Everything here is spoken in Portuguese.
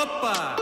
Opa!